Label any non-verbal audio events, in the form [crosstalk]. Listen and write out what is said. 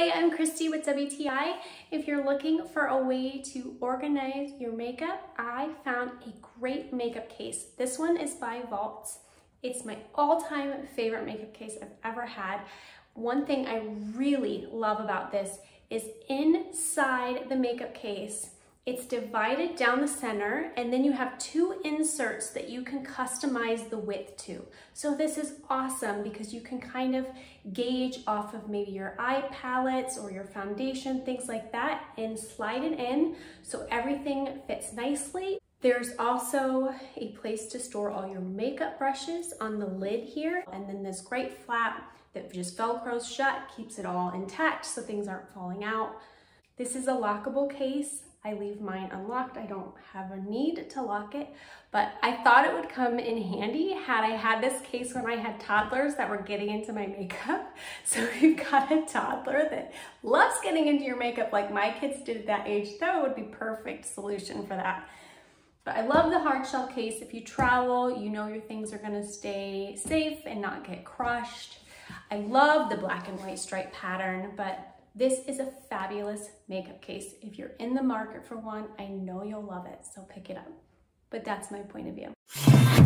Hi, I'm Christy with WTI. If you're looking for a way to organize your makeup, I found a great makeup case. This one is by Vaultz. It's my all-time favorite makeup case I've ever had. One thing I really love about this is inside the makeup case, it's divided down the center and then you have two inserts that you can customize the width to. So this is awesome because you can kind of gauge off of maybe your eye palettes or your foundation, things like that, and slide it in so everything fits nicely. There's also a place to store all your makeup brushes on the lid here. And then this great flap that just velcros shut, keeps it all intact so things aren't falling out. This is a lockable case. I leave mine unlocked. I don't have a need to lock it, but I thought it would come in handy had I had this case when I had toddlers that were getting into my makeup. [laughs] So if you've got a toddler that loves getting into your makeup like my kids did at that age, that would be perfect solution for that. But I love the hard shell case. If you travel, you know your things are gonna stay safe and not get crushed. I love the black and white stripe pattern, but this is a fabulous makeup case. If you're in the market for one, I know you'll love it, so pick it up. But that's my point of view.